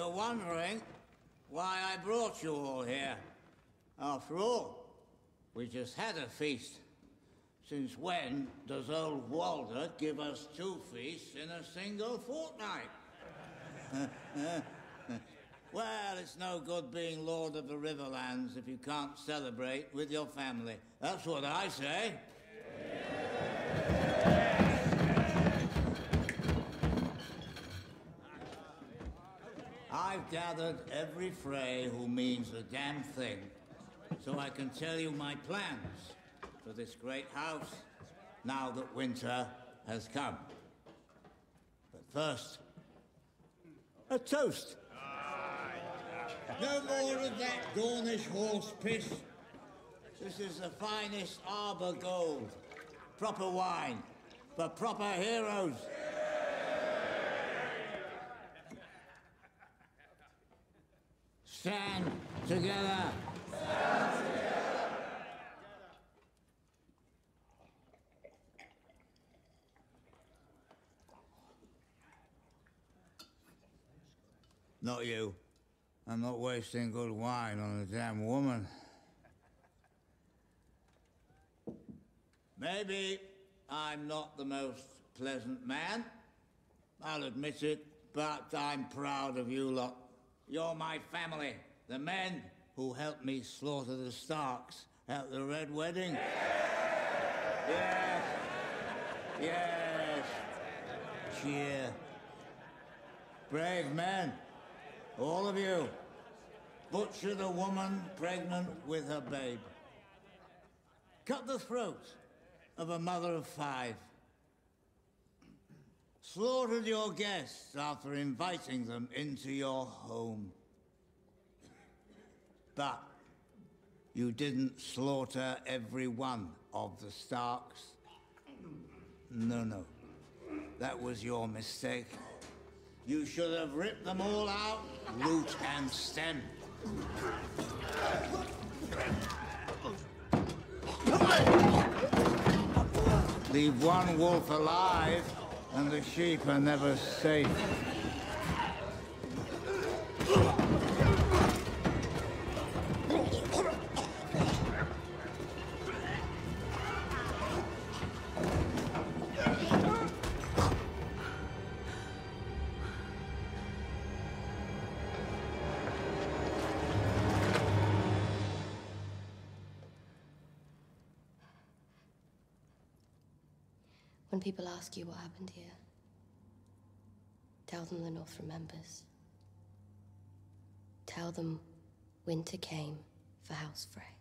You're wondering why I brought you all here. After all, we just had a feast. Since when does old Walder give us two feasts in a single fortnight? well, it's no good being Lord of the Riverlands if you can't celebrate with your family. That's what I say. I've gathered every Frey who means a damn thing, so I can tell you my plans for this great house now that winter has come. But first, a toast. No more of that Dornish horse piss. This is the finest Arbor gold. Proper wine for proper heroes. Stand together. Not you. I'm not wasting good wine on a damn woman. Maybe I'm not the most pleasant man. I'll admit it, but I'm proud of you lot. You're my family. The men who helped me slaughter the Starks at the Red Wedding. Yes. Yes. Cheer. Brave men. All of you. Butchered a woman pregnant with her babe. Cut the throat of a mother of five. Slaughtered your guests after inviting them into your home. But you didn't slaughter every one of the Starks. No, no. That was your mistake. You should have ripped them all out, root and stem. Leave one wolf alive, and the sheep are never safe. When people ask you what happened here, tell them the North remembers. Tell them winter came for House Frey.